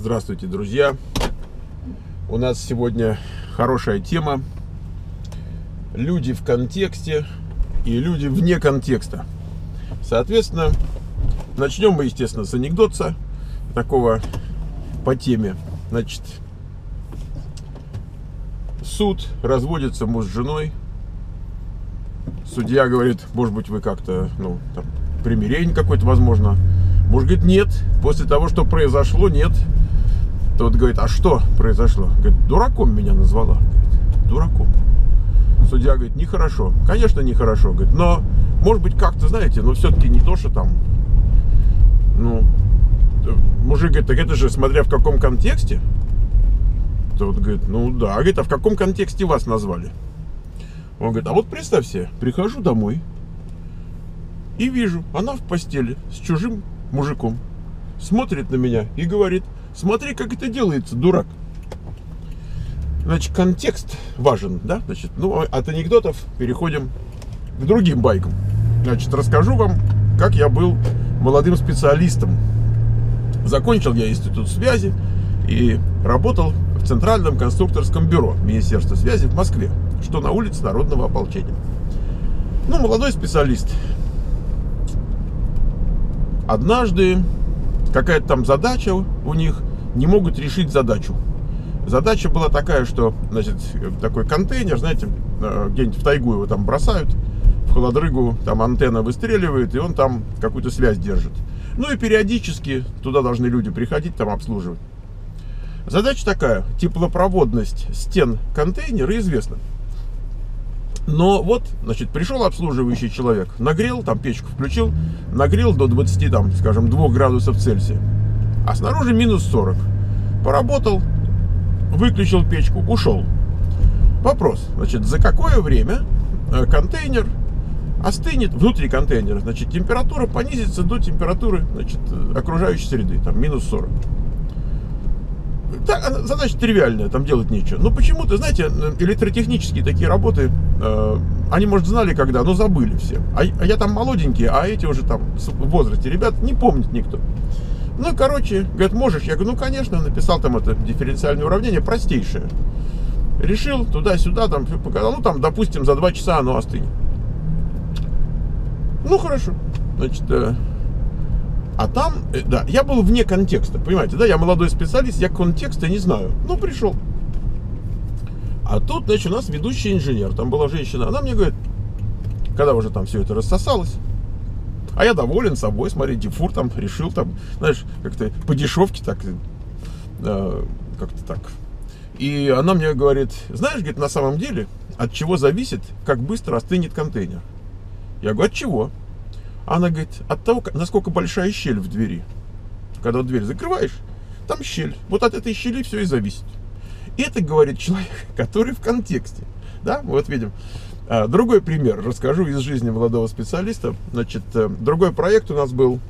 Здравствуйте, друзья! У нас сегодня хорошая тема. Люди в контексте и люди вне контекста. Соответственно, начнем мы, естественно, с анекдотца такого по теме. Значит, суд, разводится муж с женой. Судья говорит, может быть, вы как-то, ну, там, примирение какое-то возможно. Муж говорит, нет, после того, что произошло, нет. Тот говорит, а что произошло? Говорит, дураком меня назвала. Дураком. Судья говорит, нехорошо. Конечно, нехорошо. Говорит, но, может быть, как-то, знаете, но все-таки не то, что там, ну, мужик говорит, так это же смотря в каком контексте. Тот говорит, ну да. Говорит, а в каком контексте вас назвали? Он говорит, а вот представь себе, прихожу домой и вижу, она в постели с чужим мужиком. Смотрит на меня и говорит, смотри, как это делается, дурак. Значит, контекст важен, да? Значит, ну, от анекдотов переходим к другим байкам. Значит, расскажу вам, как я был молодым специалистом. Закончил я институт связи и работал в Центральном конструкторском бюро Министерства связи в Москве, что на улице Народного ополчения. Ну, молодой специалист. Однажды какая-то там задача у них, не могут решить задачу. Задача была такая, что, значит, такой контейнер, знаете, э, где-нибудь в тайгу его там бросают, в холодрыгу там антенна выстреливает, и он там какую-то связь держит. Ну и периодически туда должны люди приходить, там обслуживать. Задача такая, теплопроводность стен контейнера известна. Но вот, значит, пришел обслуживающий человек, нагрел, там печку включил, нагрел до 20, там, скажем, 2 градусов Цельсия. А снаружи минус 40. Поработал, выключил печку, ушел. Вопрос, значит, за какое время э, контейнер остынет внутри контейнера, значит, температура понизится до температуры, значит, окружающей среды, там, минус 40 так, задача тривиальная, там делать нечего. Но почему-то, знаете, электротехнические такие работы, э, они, может, знали когда, но забыли все. А, а я там молоденький, а эти уже там в возрасте ребят не помнит никто. Ну, короче, говорит, можешь? Я говорю, ну, конечно, написал там это дифференциальное уравнение, простейшее. Решил туда-сюда, там, показал, ну, там, допустим, за два часа оно остынет. Ну, хорошо. Значит, э, а там, э, да, я был вне контекста, понимаете, да, я молодой специалист, я контекста не знаю. Ну, пришел. А тут, значит, у нас ведущий инженер, там была женщина, она мне говорит, когда уже там все это рассосалось, а я доволен собой, смотри, дифур там решил, там, знаешь, как-то по дешевке так, э, как-то так. И она мне говорит, знаешь, говорит, на самом деле, от чего зависит, как быстро остынет контейнер. Я говорю, от чего? Она говорит, от того, насколько большая щель в двери. Когда дверь закрываешь, там щель. Вот от этой щели все и зависит. Это говорит человек, который в контексте. Да, вот видим. А, другой пример расскажу из жизни молодого специалиста. Значит, э, другой проект у нас был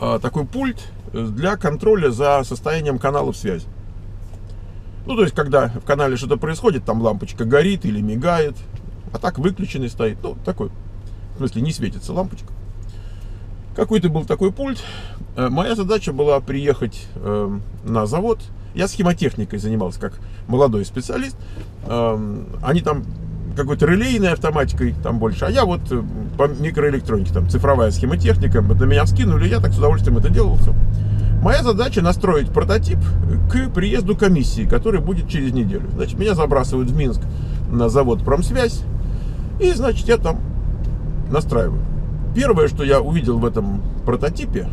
а, такой пульт для контроля за состоянием каналов связи. Ну, то есть, когда в канале что-то происходит, там лампочка горит или мигает, а так выключенный стоит. Ну, такой в смысле, не светится лампочка. Какой-то был такой пульт. Э, моя задача была приехать э, на завод. Я схемотехникой занимался, как молодой специалист. Э, они там какой-то релейной автоматикой там больше, а я вот по микроэлектронике, там цифровая схемотехника, на меня скинули, я так с удовольствием это делал. Все. Моя задача настроить прототип к приезду комиссии, который будет через неделю. Значит, меня забрасывают в Минск на завод Промсвязь, и, значит, я там настраиваю. Первое, что я увидел в этом прототипе,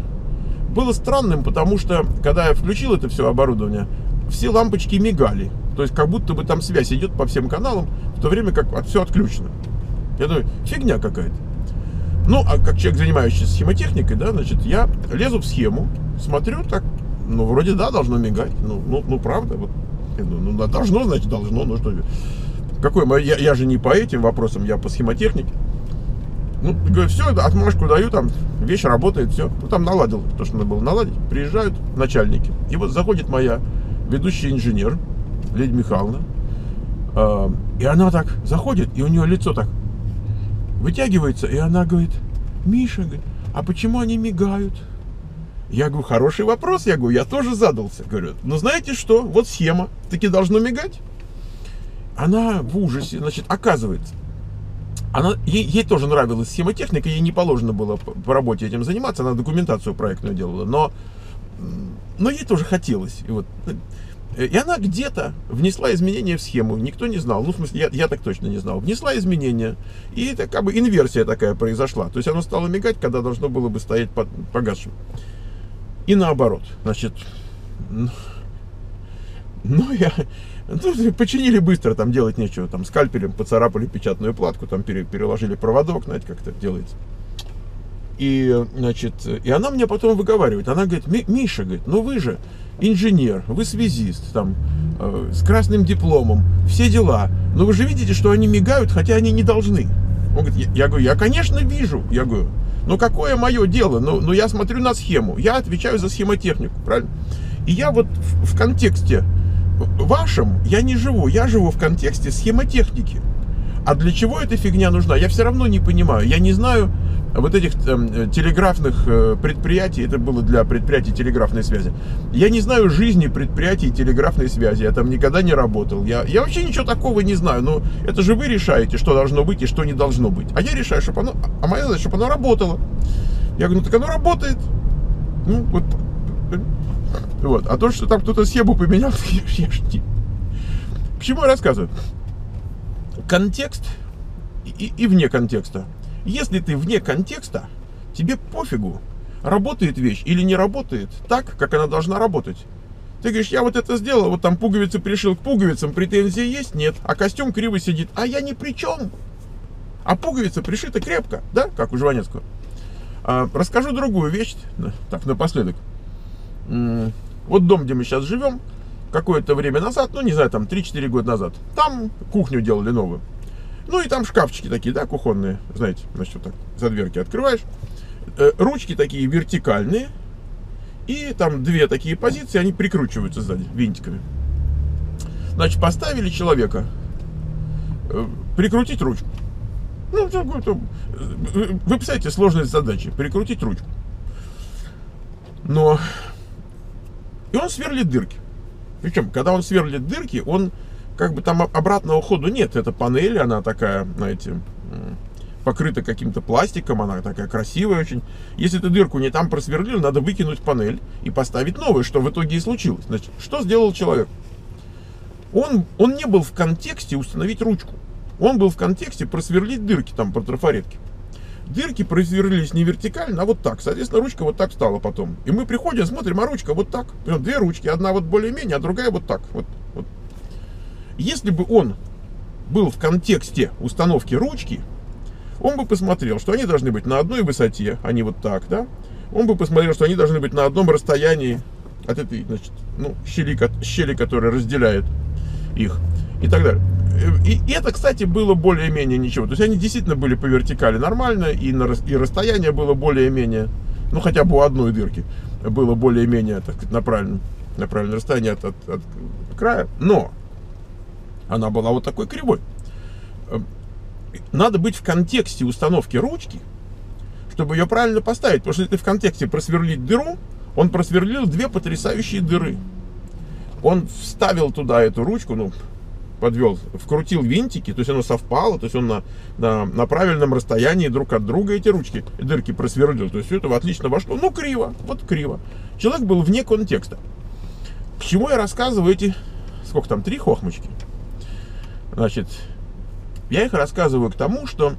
было странным, потому что, когда я включил это все оборудование, все лампочки мигали. То есть, как будто бы там связь идет по всем каналам, в то время как все отключено. Я думаю, фигня какая-то. Ну, а как человек, занимающийся схемотехникой, да, значит, я лезу в схему, смотрю, так, ну, вроде да, должно мигать. Ну, ну, ну правда, вот. Ну, ну, должно, значит, должно, ну что. Какой, я, я же не по этим вопросам, я по схемотехнике. Ну, говорю, все, отмашку даю, там, вещь работает, все. Ну, там наладил то, что надо было наладить. Приезжают начальники. И вот заходит моя ведущий инженер, Леди Михайловна. Э, и она так заходит, и у нее лицо так вытягивается, и она говорит, Миша, говорит, а почему они мигают? Я говорю, хороший вопрос, я говорю, я тоже задался. Говорю, ну знаете что, вот схема, таки должно мигать. Она в ужасе, значит, оказывается, она, ей, ей тоже нравилась схемотехника, ей не положено было по, по работе этим заниматься, она документацию проектную делала, но, но ей тоже хотелось. И, вот, и она где-то внесла изменения в схему, никто не знал, ну, в смысле, я, я так точно не знал, внесла изменения, и это как бы инверсия такая произошла, то есть оно стало мигать, когда должно было бы стоять под, погасшим. И наоборот, значит, ну, я, ну, починили быстро, там делать нечего, там скальпелем поцарапали печатную платку, там переложили проводок, знаете, как это делается. И, значит, и она мне потом выговаривает, она говорит, Миша, говорит, ну вы же инженер, вы связист, там, э, с красным дипломом, все дела, но вы же видите, что они мигают, хотя они не должны. Он говорит, я, я говорю, я, конечно, вижу, я говорю, ну какое мое дело, ну, ну я смотрю на схему, я отвечаю за схемотехнику, правильно? И я вот в, в контексте вашем я не живу, я живу в контексте схемотехники. А для чего эта фигня нужна, я все равно не понимаю. Я не знаю вот этих э, телеграфных э, предприятий, это было для предприятий телеграфной связи. Я не знаю жизни предприятий телеграфной связи, я там никогда не работал. Я, я вообще ничего такого не знаю, но это же вы решаете, что должно быть и что не должно быть. А я решаю, чтобы оно, а моя задача, чтобы оно работало. Я говорю, ну так оно работает. Ну, вот вот. А то, что там кто-то схему поменял, я, я не... Почему я рассказываю? Контекст и, и вне контекста. Если ты вне контекста, тебе пофигу, работает вещь или не работает так, как она должна работать. Ты говоришь, я вот это сделал, вот там пуговицы пришил к пуговицам, претензии есть? Нет. А костюм криво сидит. А я ни при чем. А пуговица пришита крепко, да, как у Жванецкого. А, расскажу другую вещь, так, напоследок. Вот дом, где мы сейчас живем, какое-то время назад, ну не знаю, там 3-4 года назад, там кухню делали новую. Ну и там шкафчики такие, да, кухонные, знаете, значит, вот так, за дверки открываешь. Э, ручки такие вертикальные, и там две такие позиции, они прикручиваются сзади винтиками. Значит, поставили человека э, прикрутить ручку. Ну, э, вы представляете сложность задачи, прикрутить ручку. Но и он сверлит дырки. Причем, когда он сверлит дырки, он как бы там обратного хода нет. Это панель, она такая, знаете, покрыта каким-то пластиком, она такая красивая очень. Если ты дырку не там просверлил, надо выкинуть панель и поставить новую, что в итоге и случилось. Значит, что сделал человек? Он, он не был в контексте установить ручку. Он был в контексте просверлить дырки там по трафаретке дырки просверлились не вертикально, а вот так. Соответственно, ручка вот так стала потом. И мы приходим, смотрим, а ручка вот так. Две ручки, одна вот более-менее, а другая вот так. Вот, вот. Если бы он был в контексте установки ручки, он бы посмотрел, что они должны быть на одной высоте, а не вот так, да? Он бы посмотрел, что они должны быть на одном расстоянии от этой, значит, ну, щели, щели которая разделяет их и так далее. И это, кстати, было более-менее ничего. То есть они действительно были по вертикали нормально, и, на, и расстояние было более-менее, ну хотя бы у одной дырки было более-менее так сказать, на правильном, на правильном расстоянии от, от, от края. Но она была вот такой кривой. Эм, надо быть в контексте установки ручки, чтобы ее правильно поставить. Потому что если в контексте просверлить дыру, он просверлил две потрясающие дыры. Он вставил туда эту ручку, ну, подвел, вкрутил винтики, то есть оно совпало, то есть он на, на, на правильном расстоянии друг от друга эти ручки, дырки просверлил, то есть все это отлично вошло, ну криво, вот криво. Человек был вне контекста. К чему я рассказываю эти, сколько там, три хохмочки? Значит, я их рассказываю к тому, что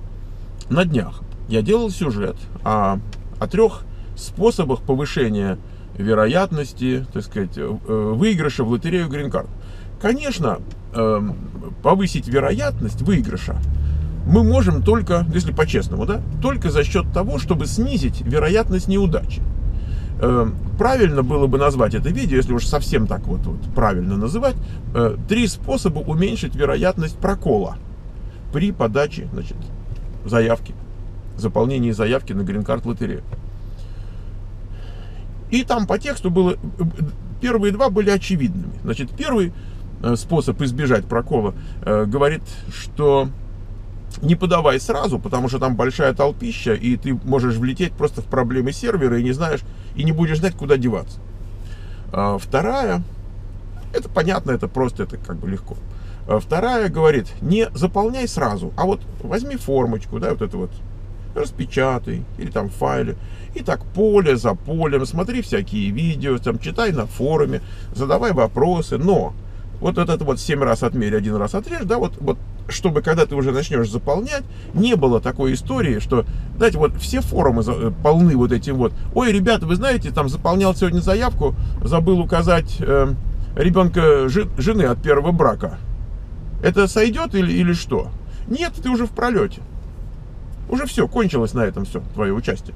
на днях я делал сюжет о, о трех способах повышения вероятности, так сказать, э, выигрыша в лотерею Card. Конечно, эм, повысить вероятность выигрыша мы можем только, если по-честному, да, только за счет того, чтобы снизить вероятность неудачи. Эм, правильно было бы назвать это видео, если уж совсем так вот, вот правильно называть, э, три способа уменьшить вероятность прокола при подаче значит, заявки, заполнении заявки на грин-карт лотерею. И там по тексту было, э, первые два были очевидными. Значит, первый Э, способ избежать прокола, э, говорит, что не подавай сразу, потому что там большая толпища, и ты можешь влететь просто в проблемы сервера и не знаешь, и не будешь знать, куда деваться. А, вторая, это понятно, это просто, это как бы легко. А вторая говорит, не заполняй сразу, а вот возьми формочку, да, вот это вот, распечатай, или там в файле, и так поле за полем, смотри всякие видео, там читай на форуме, задавай вопросы, но вот этот вот 7 раз отмерь, один раз отрежь, да, вот, вот чтобы когда ты уже начнешь заполнять, не было такой истории, что, знаете, вот все форумы э, полны вот этим вот, ой, ребята, вы знаете, там заполнял сегодня заявку, забыл указать э, ребенка жены от первого брака. Это сойдет или, или что? Нет, ты уже в пролете. Уже все, кончилось на этом все, твое участие.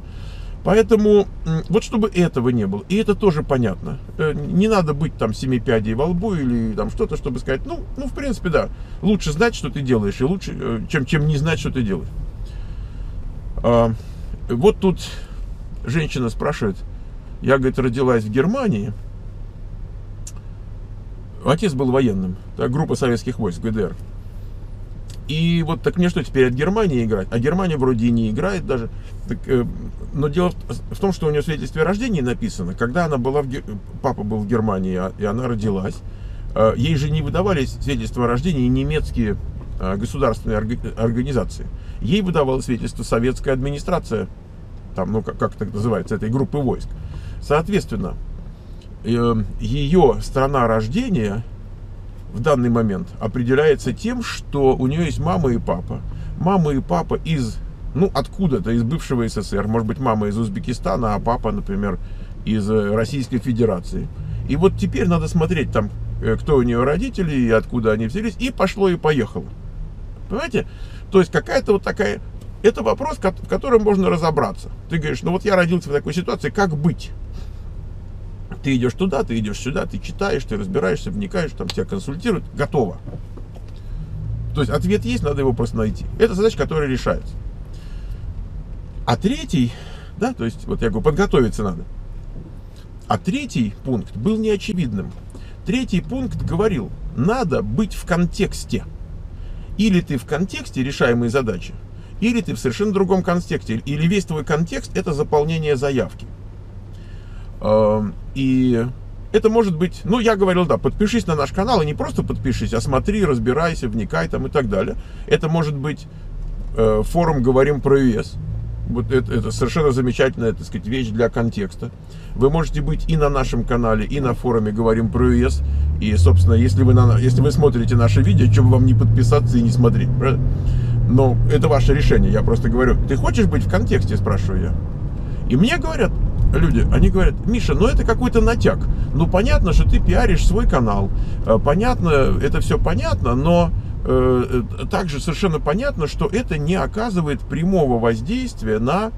Поэтому вот чтобы этого не было, и это тоже понятно. Э, не надо быть там семи пядей во лбу или там что-то, чтобы сказать, ну, ну, в принципе, да, лучше знать, что ты делаешь, и лучше, э, чем, чем не знать, что ты делаешь. А, вот тут женщина спрашивает, я, говорит, родилась в Германии, отец был военным, так, группа советских войск, ГДР. И вот так мне что теперь от Германии играть? А Германия вроде и не играет даже. Так, э, но дело в, том, что у нее в свидетельстве о рождении написано, когда она была в папа был в Германии, а, и она родилась, э, ей же не выдавались свидетельства о рождении немецкие э, государственные орг, организации. Ей выдавалось свидетельство советская администрация, там, ну как, как это называется, этой группы войск. Соответственно, э, ее страна рождения в данный момент определяется тем, что у нее есть мама и папа. Мама и папа из, ну, откуда-то, из бывшего СССР. Может быть, мама из Узбекистана, а папа, например, из э, Российской Федерации. И вот теперь надо смотреть там, э, кто у нее родители и откуда они взялись, и пошло и поехало. Понимаете? То есть какая-то вот такая... Это вопрос, в котором можно разобраться. Ты говоришь, ну вот я родился в такой ситуации, как быть? Ты идешь туда, ты идешь сюда, ты читаешь, ты разбираешься, вникаешь, там тебя консультируют, готово. То есть ответ есть, надо его просто найти. Это задача, которая решается. А третий, да, то есть, вот я говорю, подготовиться надо. А третий пункт был неочевидным. Третий пункт говорил, надо быть в контексте. Или ты в контексте решаемой задачи, или ты в совершенно другом контексте. Или весь твой контекст это заполнение заявки. И это может быть, ну, я говорил, да, подпишись на наш канал, и не просто подпишись, а смотри, разбирайся, вникай там и так далее. Это может быть э, форум «Говорим про ЮС». Вот это, это совершенно замечательная, так сказать, вещь для контекста. Вы можете быть и на нашем канале, и на форуме «Говорим про ЮС». И, собственно, если вы, на, если вы смотрите наше видео, чем вам не подписаться и не смотреть, правда? Но это ваше решение, я просто говорю. Ты хочешь быть в контексте, спрашиваю я. И мне говорят, люди, они говорят, Миша, ну это какой-то натяг. Ну понятно, что ты пиаришь свой канал. Э, понятно, это все понятно, но э, э, также совершенно понятно, что это не оказывает прямого воздействия на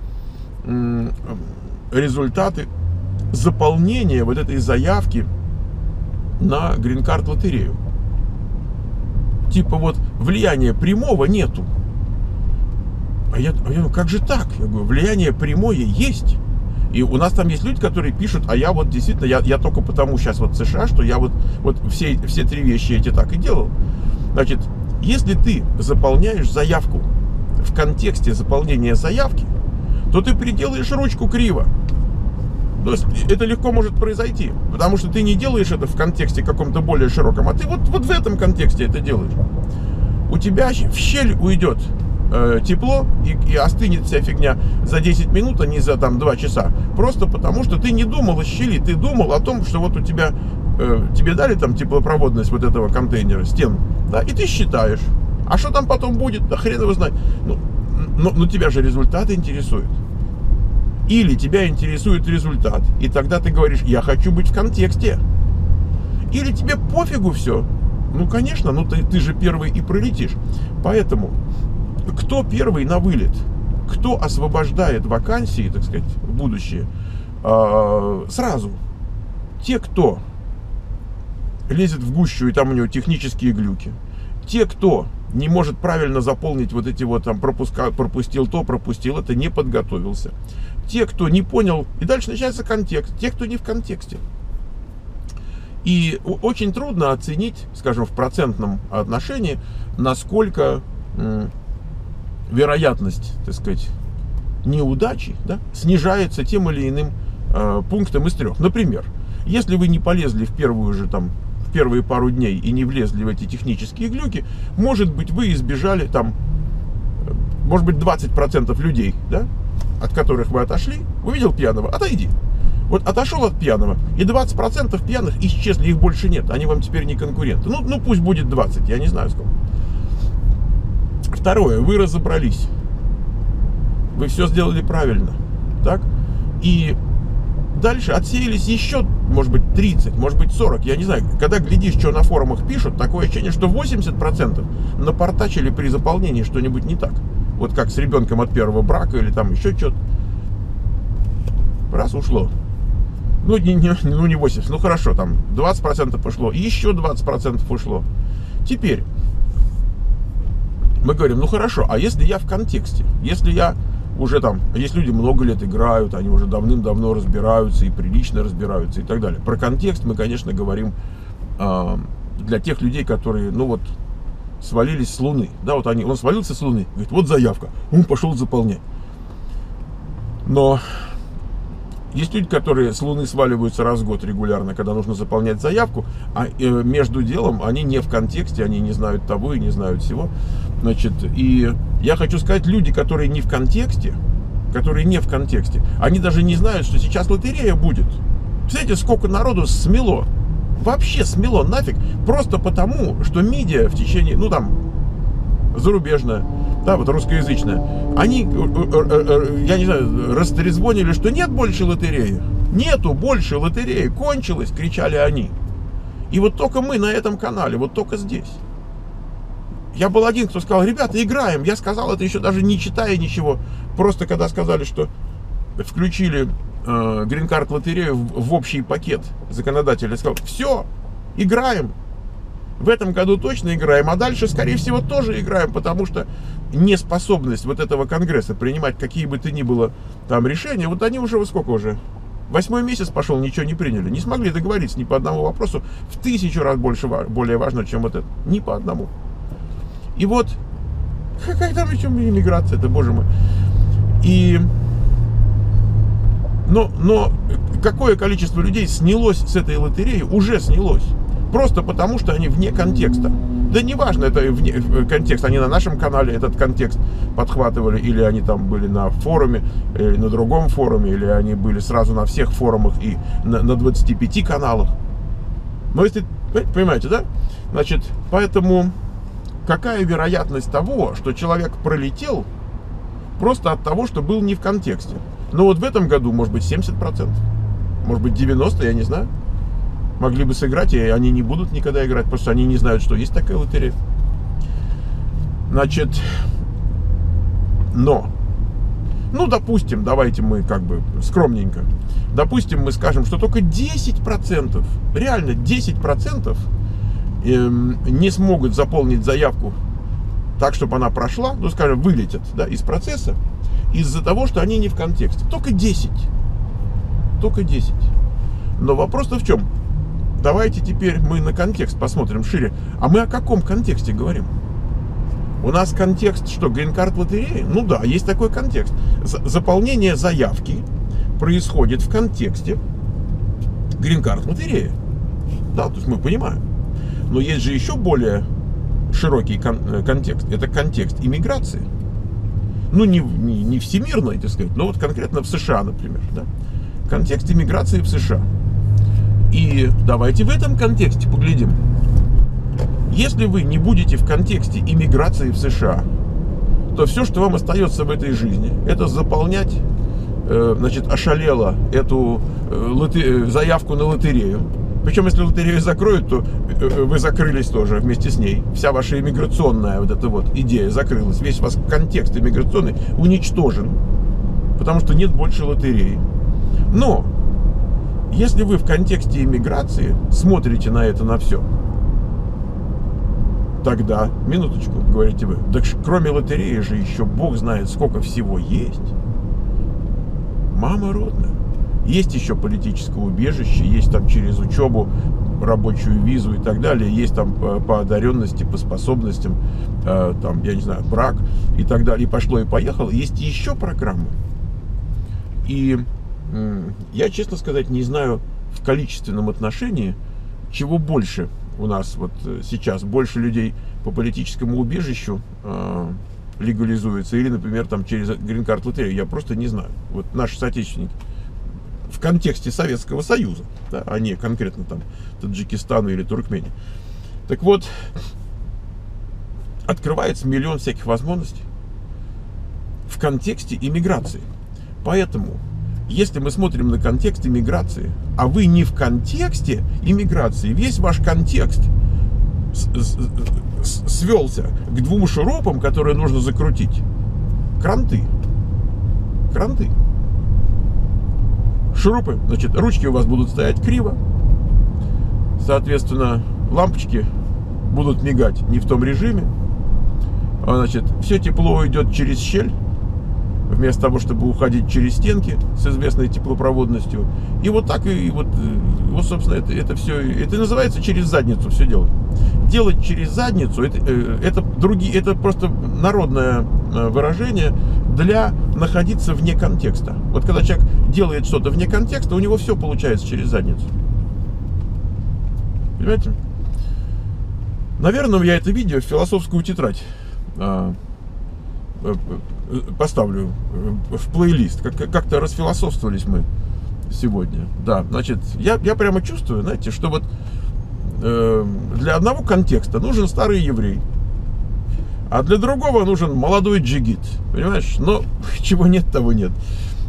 э, результаты заполнения вот этой заявки на грин-карт лотерею. Типа вот влияния прямого нету. А я, а я ну как же так? Я говорю, влияние прямое есть. И у нас там есть люди, которые пишут, а я вот действительно, я, я только потому сейчас вот в США, что я вот, вот все, все три вещи эти так и делал. Значит, если ты заполняешь заявку в контексте заполнения заявки, то ты приделаешь ручку криво. То есть это легко может произойти, потому что ты не делаешь это в контексте каком-то более широком, а ты вот, вот в этом контексте это делаешь. У тебя в щель уйдет э, тепло и, и остынет вся фигня за 10 минут, а не за там 2 часа. Просто потому, что ты не думал о щели, ты думал о том, что вот у тебя, э, тебе дали там теплопроводность вот этого контейнера, стен, да, и ты считаешь. А что там потом будет, да хрен его знает. Ну, но, но тебя же результаты интересуют. Или тебя интересует результат, и тогда ты говоришь, я хочу быть в контексте. Или тебе пофигу все. Ну, конечно, ну ты, ты же первый и пролетишь. Поэтому кто первый на вылет, кто освобождает вакансии, так сказать, в будущее, а, сразу. Те, кто лезет в гущу, и там у него технические глюки. Те, кто не может правильно заполнить вот эти вот там пропуска, пропустил то, пропустил это, не подготовился. Те, кто не понял, и дальше начинается контекст. Те, кто не в контексте. И очень трудно оценить, скажем, в процентном отношении, насколько вероятность, так сказать, неудачи да, снижается тем или иным э, пунктам из трех. Например, если вы не полезли в первую же там в первые пару дней и не влезли в эти технические глюки, может быть, вы избежали там, э, может быть, 20% людей, да, от которых вы отошли, увидел пьяного, отойди. Вот отошел от пьяного, и 20% пьяных исчезли, их больше нет. Они вам теперь не конкуренты. Ну, ну пусть будет 20, я не знаю сколько. Второе, вы разобрались. Вы все сделали правильно. Так? И дальше отсеялись еще, может быть, 30, может быть, 40, я не знаю. Когда глядишь, что на форумах пишут, такое ощущение, что 80% напортачили при заполнении что-нибудь не так. Вот как с ребенком от первого брака или там еще что-то. Раз ушло. Ну не, не, ну, не 80, ну хорошо, там 20% пошло, еще 20% ушло. Теперь мы говорим, ну хорошо, а если я в контексте, если я уже там, есть люди много лет играют, они уже давным-давно разбираются и прилично разбираются и так далее. Про контекст мы, конечно, говорим э, для тех людей, которые, ну вот, свалились с Луны. Да, вот они, он свалился с Луны, говорит, вот заявка, он пошел заполнять. Но есть люди, которые с Луны сваливаются раз в год регулярно, когда нужно заполнять заявку, а э, между делом они не в контексте, они не знают того и не знают всего. Значит, и я хочу сказать, люди, которые не в контексте, которые не в контексте, они даже не знают, что сейчас лотерея будет. Представляете, сколько народу смело, вообще смело нафиг, просто потому, что медиа в течение, ну там, зарубежная, да, вот русскоязычная, они, э, э, э, я не знаю, растрезвонили, что нет больше лотереи. Нету больше лотереи, кончилось, кричали они. И вот только мы на этом канале, вот только здесь. Я был один, кто сказал, ребята, играем. Я сказал это еще даже не читая ничего. Просто когда сказали, что включили э, грин-карт лотерею в, в общий пакет законодателя, сказал, все, играем. В этом году точно играем, а дальше, скорее всего, тоже играем, потому что неспособность вот этого Конгресса принимать какие бы то ни было там решения, вот они уже, вот сколько уже, Восьмой месяц пошел, ничего не приняли. Не смогли договориться ни по одному вопросу. В тысячу раз больше, более важно, чем вот это. Ни по одному. И вот, какая там еще иммиграция, это боже мой. И, но, но какое количество людей снялось с этой лотереи, уже снялось. Просто потому, что они вне контекста. Да неважно, это вне контекст. Они на нашем канале этот контекст подхватывали, или они там были на форуме, или на другом форуме, или они были сразу на всех форумах и на, на 25 каналах. Но если, понимаете, да? Значит, поэтому какая вероятность того, что человек пролетел просто от того, что был не в контексте? Ну вот в этом году может быть 70%, может быть 90%, я не знаю могли бы сыграть, и они не будут никогда играть, что они не знают, что есть такая лотерея. Значит, но, ну, допустим, давайте мы как бы скромненько, допустим, мы скажем, что только 10%, реально 10% эм, не смогут заполнить заявку так, чтобы она прошла, ну, скажем, вылетят да, из процесса, из-за того, что они не в контексте. Только 10. Только 10. Но вопрос-то в чем? Давайте теперь мы на контекст посмотрим шире. А мы о каком контексте говорим? У нас контекст что, грин-карт лотереи? Ну да, есть такой контекст. Заполнение заявки происходит в контексте грин-карт лотереи. Да, то есть мы понимаем. Но есть же еще более широкий кон- э, контекст. Это контекст иммиграции. Ну, не, не, не всемирной, так сказать, но вот конкретно в США, например. Да? Контекст иммиграции в США. И давайте в этом контексте поглядим. Если вы не будете в контексте иммиграции в США, то все, что вам остается в этой жизни, это заполнять, э, значит, ошалело эту э, лоте... заявку на лотерею. Причем, если лотерею закроют, то э, вы закрылись тоже вместе с ней. Вся ваша иммиграционная вот эта вот идея закрылась. Весь у вас контекст иммиграционный уничтожен. Потому что нет больше лотереи. Но если вы в контексте иммиграции смотрите на это, на все, тогда, минуточку, говорите вы, так кроме лотереи же еще бог знает, сколько всего есть. Мама родная. Есть еще политическое убежище, есть там через учебу рабочую визу и так далее, есть там по, по одаренности, по способностям, э, там, я не знаю, брак и так далее, и пошло и поехало. Есть еще программы. И я, честно сказать, не знаю в количественном отношении, чего больше у нас вот э, сейчас. Больше людей по политическому убежищу э, легализуется или, например, там через грин-карт лотерею. Я просто не знаю. Вот наши соотечественники в контексте Советского Союза, да, а не конкретно там Таджикистана или Туркмении. Так вот, открывается миллион всяких возможностей в контексте иммиграции. Поэтому, если мы смотрим на контекст иммиграции, а вы не в контексте иммиграции, весь ваш контекст свелся к двум шурупам, которые нужно закрутить. Кранты. Кранты. Шурупы, значит, ручки у вас будут стоять криво. Соответственно, лампочки будут мигать не в том режиме. Значит, все тепло идет через щель вместо того, чтобы уходить через стенки с известной теплопроводностью. И вот так и вот, э, вот собственно, это, это все, это называется через задницу все делать. Делать через задницу, это, э, это, другие, это просто народное э, выражение для находиться вне контекста. Вот когда человек делает что-то вне контекста, у него все получается через задницу. Понимаете? Наверное, я это видео в философскую тетрадь а, поставлю э, в плейлист. Как- как-то расфилософствовались мы сегодня. Да, значит, я, я прямо чувствую, знаете, что вот э, для одного контекста нужен старый еврей, а для другого нужен молодой джигит. Понимаешь? Но чего нет, того нет.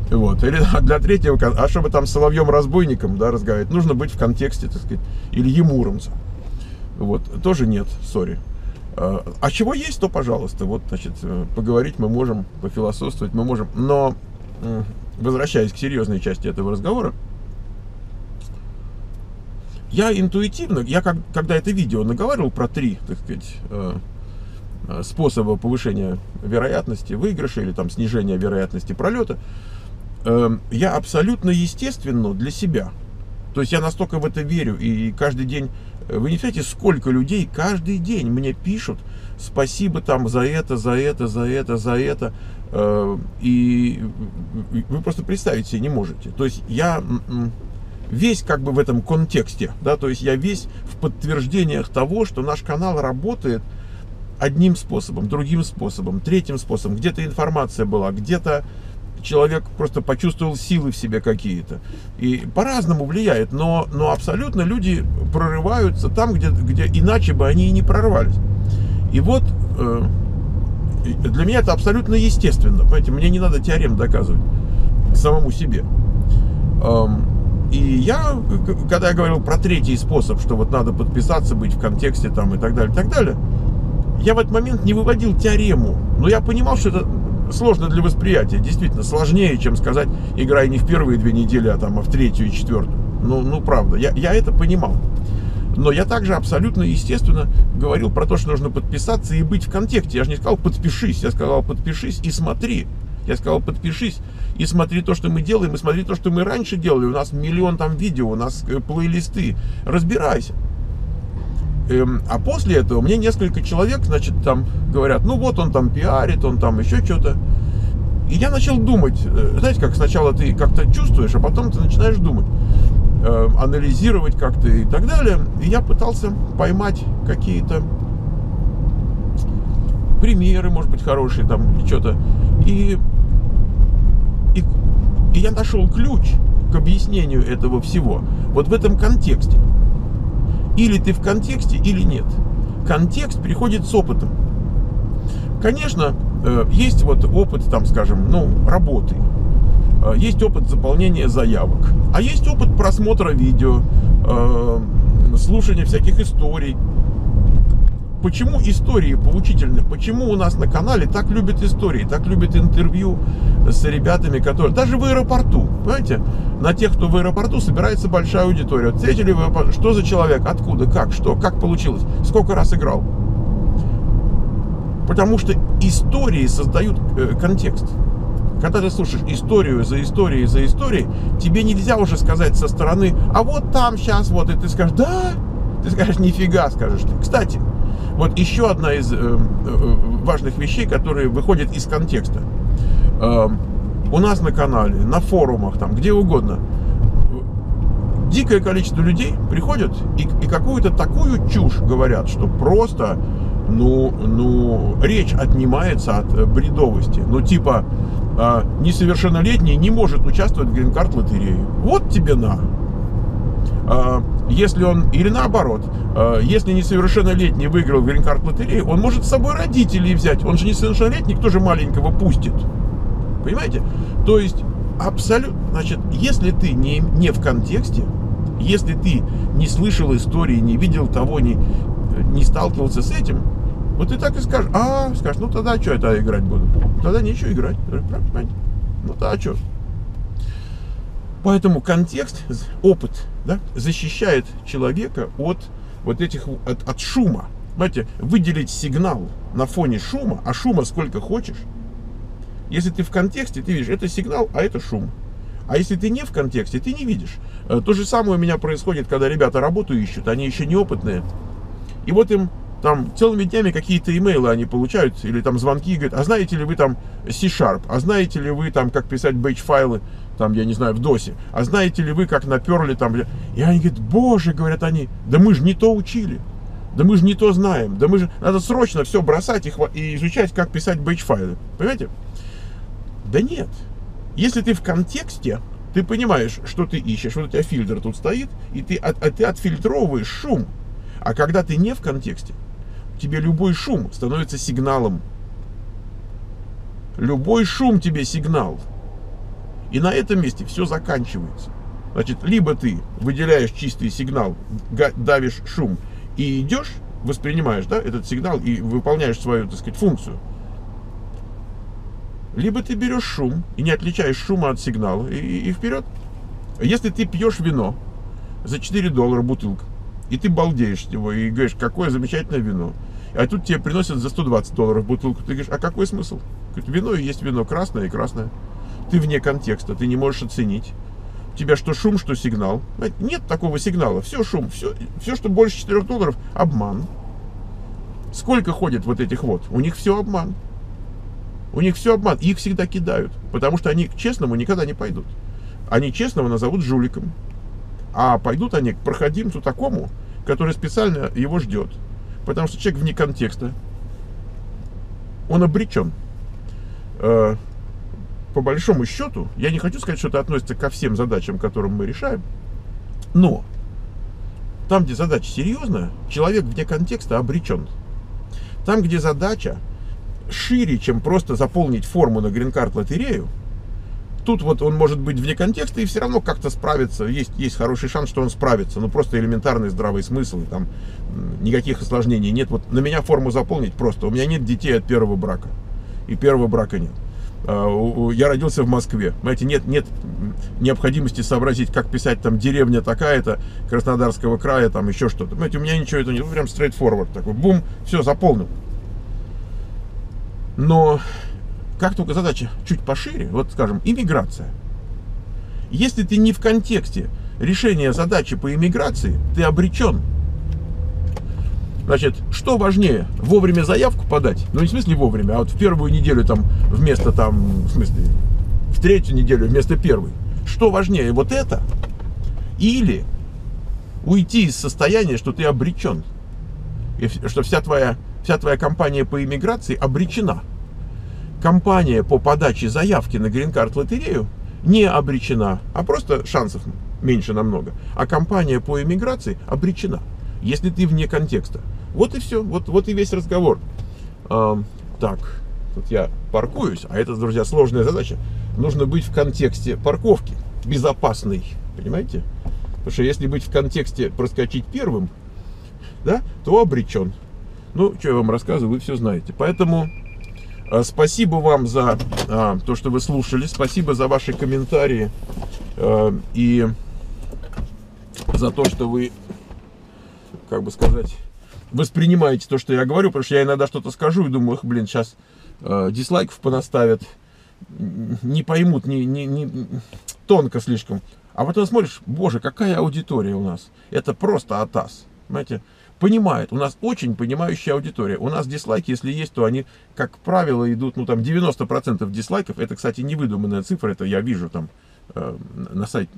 Вот. Или для третьего, а чтобы там соловьем-разбойником да, разговаривать, нужно быть в контексте, так сказать, Ильи Муромца. Вот. Тоже нет, сори. А, а чего есть, то пожалуйста. Вот, значит, э, поговорить мы можем, пофилософствовать мы можем. Но, возвращаясь к серьезной части этого разговора, я интуитивно, я как, когда это видео наговаривал про три, так сказать, э, э, способа повышения вероятности выигрыша или там снижения вероятности пролета, я абсолютно естественно для себя. То есть я настолько в это верю, и каждый день вы не знаете, сколько людей каждый день мне пишут, спасибо там за это, за это, за это, за это. Э, и вы просто представить себе не можете. То есть я весь как бы в этом контексте, да, то есть я весь в подтверждениях того, что наш канал работает одним способом, другим способом, третьим способом. Где-то информация была, где-то человек просто почувствовал силы в себе какие-то. И по-разному влияет, но, но абсолютно люди прорываются там, где, где иначе бы они и не прорвались. И вот э, для меня это абсолютно естественно. Понимаете, мне не надо теорем доказывать самому себе. Эм, и я, когда я говорил про третий способ, что вот надо подписаться, быть в контексте там и так далее, и так далее, я в этот момент не выводил теорему, но я понимал, что это сложно для восприятия, действительно, сложнее, чем сказать, играй не в первые две недели, а там а в третью и четвертую. Ну, ну правда, я, я это понимал. Но я также абсолютно естественно говорил про то, что нужно подписаться и быть в контексте. Я же не сказал подпишись, я сказал подпишись и смотри. Я сказал подпишись и смотри то, что мы делаем, и смотри то, что мы раньше делали. У нас миллион там видео, у нас э, плейлисты. Разбирайся. Эм, а после этого мне несколько человек, значит, там говорят, ну вот он там пиарит, он там еще что-то. И я начал думать, э, знаете, как сначала ты как-то чувствуешь, а потом ты начинаешь думать, э, анализировать как-то и так далее. И я пытался поймать какие-то примеры, может быть, хорошие там, что-то. И, и, и я нашел ключ к объяснению этого всего вот в этом контексте. Или ты в контексте, или нет. Контекст приходит с опытом. Конечно, э, есть вот опыт, там, скажем, ну, работы. Э, есть опыт заполнения заявок. А есть опыт просмотра видео, э, слушания всяких историй, Почему истории поучительны? Почему у нас на канале так любят истории, так любят интервью с ребятами, которые... Даже в аэропорту, понимаете? На тех, кто в аэропорту, собирается большая аудитория. Встретили в аэропорту, что за человек, откуда, как, что, как получилось, сколько раз играл. Потому что истории создают э, контекст. Когда ты слушаешь историю за историей за историей, тебе нельзя уже сказать со стороны, а вот там сейчас вот, и ты скажешь, да, ты скажешь, нифига, скажешь ты. Кстати, вот еще одна из э, э, важных вещей, которые выходят из контекста. Э, у нас на канале, на форумах, там, где угодно, дикое количество людей приходят и, и какую-то такую чушь говорят, что просто, ну, ну, речь отнимается от э, бредовости. Ну, типа, э, несовершеннолетний не может участвовать в грин-карт лотерее. Вот тебе на. Э, если он, или наоборот, э, если несовершеннолетний выиграл грин-карт лотерею, он может с собой родителей взять. Он же несовершеннолетний, кто же маленького пустит? Понимаете? То есть, абсолютно, значит, если ты не, не в контексте, если ты не слышал истории, не видел того, не, не сталкивался с этим, вот ты так и скажешь, а, скажешь, ну тогда что это играть буду? Тогда нечего играть. Ну тогда что? Поэтому контекст, опыт, да, защищает человека от вот этих, от, от шума. Понимаете, выделить сигнал на фоне шума, а шума сколько хочешь. Если ты в контексте, ты видишь, это сигнал, а это шум. А если ты не в контексте, ты не видишь. Э, то же самое у меня происходит, когда ребята работу ищут, они еще неопытные. И вот им там целыми днями какие-то имейлы они получают, или там звонки, говорят, а знаете ли вы там C-Sharp, а знаете ли вы там, как писать batch-файлы, там, я не знаю, в DOS е, а знаете ли вы, как на Perl е там, и они говорят, боже, говорят они, да мы же не то учили, да мы же не то знаем, да мы же, надо срочно все бросать и, и изучать, как писать batch-файлы, понимаете? Да нет, если ты в контексте, ты понимаешь, что ты ищешь. Вот у тебя фильтр тут стоит, и ты, от, а ты отфильтровываешь шум. А когда ты не в контексте, тебе любой шум становится сигналом. Любой шум тебе сигнал. И на этом месте все заканчивается. Значит, либо ты выделяешь чистый сигнал, давишь шум и идешь, воспринимаешь да, этот сигнал и выполняешь свою, так сказать, функцию. Либо ты берешь шум и не отличаешь шума от сигнала и, и, вперед. Если ты пьешь вино за 4 доллара бутылка, и ты балдеешь его и говоришь, какое замечательное вино, а тут тебе приносят за 120 долларов бутылку, ты говоришь, а какой смысл? Говорит, вино и есть вино, красное и красное. Ты вне контекста, ты не можешь оценить. У тебя что шум, что сигнал. Нет такого сигнала, все шум, все, все что больше 4 долларов, обман. Сколько ходит вот этих вот? У них все обман. У них все обман. Их всегда кидают. Потому что они к честному никогда не пойдут. Они честного назовут жуликом. А пойдут они к проходимцу такому, который специально его ждет. Потому что человек вне контекста. Он обречен. По большому счету, я не хочу сказать, что это относится ко всем задачам, которые мы решаем. Но там, где задача серьезная, человек вне контекста обречен. Там, где задача шире, чем просто заполнить форму на грин-карт лотерею, тут вот он может быть вне контекста и все равно как-то справиться. Есть, есть хороший шанс, что он справится. Ну, просто элементарный здравый смысл, и там никаких осложнений нет. Вот на меня форму заполнить просто. У меня нет детей от первого брака. И первого брака нет. А, я родился в Москве. Знаете, нет, нет необходимости сообразить, как писать там деревня такая-то, Краснодарского края, там еще что-то. Знаете, у меня ничего этого нет. Прям straightforward такой. Бум, все, заполнил. Но как только задача чуть пошире, вот скажем, иммиграция. Если ты не в контексте решения задачи по иммиграции, ты обречен. Значит, что важнее, вовремя заявку подать? Ну, не в смысле вовремя, а вот в первую неделю там вместо там, в смысле, в третью неделю вместо первой. Что важнее, вот это? Или уйти из состояния, что ты обречен? И что вся твоя вся твоя компания по иммиграции обречена. Компания по подаче заявки на грин-карт лотерею не обречена, а просто шансов меньше намного. А компания по иммиграции обречена, если ты вне контекста. Вот и все, вот, вот и весь разговор. А, так, тут я паркуюсь, а это, друзья, сложная задача. Нужно быть в контексте парковки, безопасной, понимаете? Потому что если быть в контексте проскочить первым, да, то обречен. Ну, что я вам рассказываю, вы все знаете. Поэтому э, спасибо вам за э, то, что вы слушали. Спасибо за ваши комментарии. Э, и за то, что вы, как бы сказать, воспринимаете то, что я говорю. Потому что я иногда что-то скажу и думаю, блин, сейчас э, дизлайков понаставят. Не поймут, не, не, не, тонко слишком. А потом смотришь, боже, какая аудитория у нас. Это просто атас. Понимаете? понимает. У нас очень понимающая аудитория. У нас дизлайки, если есть, то они, как правило, идут, ну там 90% дизлайков. Это, кстати, не выдуманная цифра, это я вижу там э, на сайте.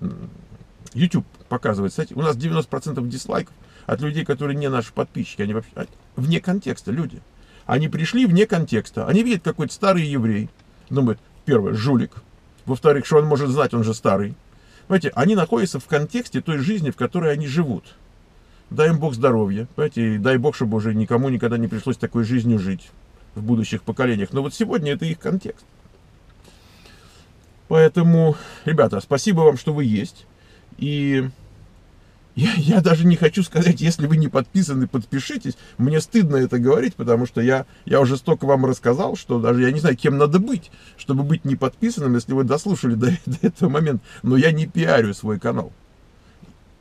YouTube показывает, кстати, у нас 90% дизлайков от людей, которые не наши подписчики, они вообще вне контекста люди. Они пришли вне контекста. Они видят какой-то старый еврей. Думают, первое, жулик. Во-вторых, что он может знать, он же старый. Понимаете, они находятся в контексте той жизни, в которой они живут. Дай им Бог здоровья, понимаете, дай Бог, чтобы уже никому никогда не пришлось такой жизнью жить в будущих поколениях. Но вот сегодня это их контекст. Поэтому, ребята, спасибо вам, что вы есть. И я, я даже не хочу сказать, если вы не подписаны, подпишитесь. Мне стыдно это говорить, потому что я, я уже столько вам рассказал, что даже я не знаю, кем надо быть, чтобы быть не подписанным, если вы дослушали до, до этого момента. Но я не пиарю свой канал.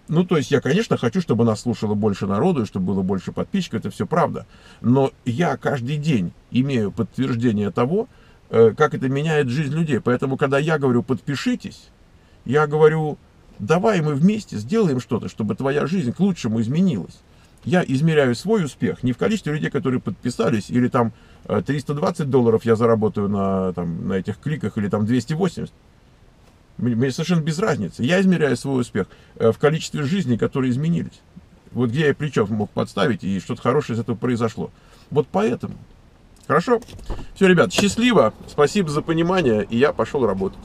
Ну, то есть я, конечно, хочу, чтобы нас слушало больше народу, и чтобы было больше подписчиков, это все правда. Но я каждый день имею подтверждение того, э, как это меняет жизнь людей. Поэтому, когда я говорю «подпишитесь», я говорю давай мы вместе сделаем что-то, чтобы твоя жизнь к лучшему изменилась. Я измеряю свой успех не в количестве людей, которые подписались, или там 320 э, долларов я заработаю на, там, на этих кликах, или там 280. Мне совершенно без разницы. Я измеряю свой успех э, в количестве жизней, которые изменились. Вот где я плечо мог подставить, и что-то хорошее из этого произошло. Вот поэтому. Хорошо? Все, ребят, счастливо. Спасибо за понимание, и я пошел работать.